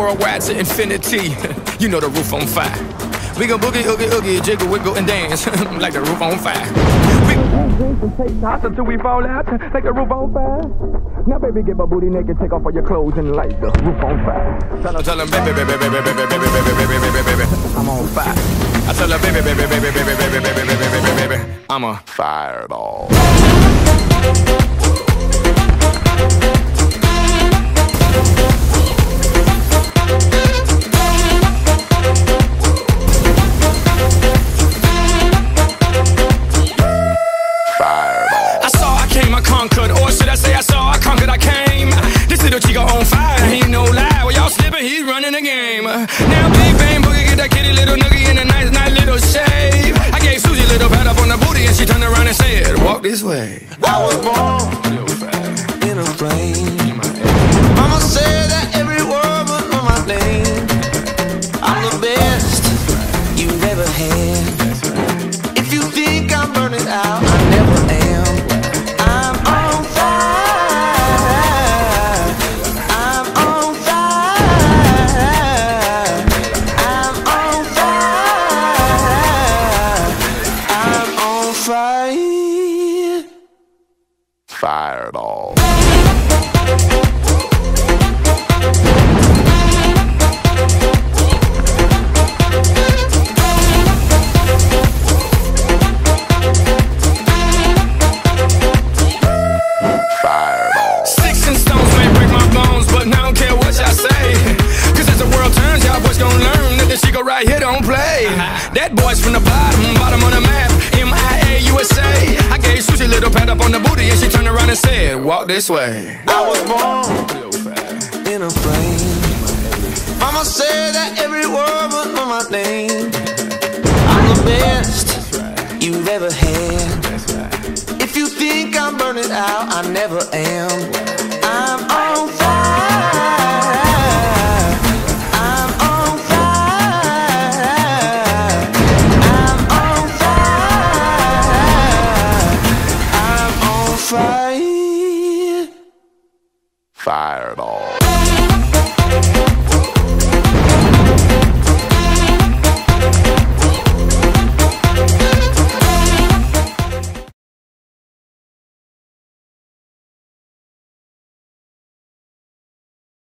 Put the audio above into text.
worldwide to infinity. you know the roof on fire. We gon' boogie, oogie, oogie, jiggle, wiggle, and dance like the roof on fire. We and take shots until we fall out like the roof on fire. Now, baby, get my booty naked, take off all your clothes and light the roof on fire. Tell her, tell her, baby, baby, baby, baby, baby, baby, baby, baby, baby, baby, I'm on fire. I tell her, baby, baby, baby, baby, baby, baby, baby, baby, baby, baby, I'm a fireball. Conquered, or should I say I saw, I conquered, I came. This little chico on fire, he no lie. Well, y'all slipping, he's running the game. Now, big bang boogie, get that kitty little noogie in a nice, nice little shave. I gave Susie a little pat up on the booty, and she turned around and said, Walk this way. I was born in a plane. Mama said that every word was on my name. I'm the best you've ever had. If you think I'm burning out, That boy's from the bottom, bottom on the map. MIA USA. I gave Susie a little pat up on the booty, and she turned around and said, Walk this way. I was born in a plane. Mama said that every word was on my name. I'm the best you've ever had. If you think I'm burning out, I never am. fire. Fireball.